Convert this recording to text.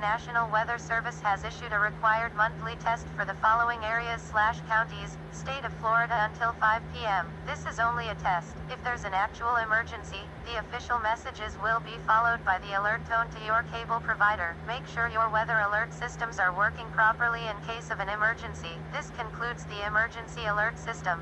National Weather Service has issued a required monthly test for the following areas slash counties, state of Florida until 5 p.m. This is only a test. If there's an actual emergency, the official messages will be followed by the alert tone to your cable provider. Make sure your weather alert systems are working properly in case of an emergency. This concludes the emergency alert system.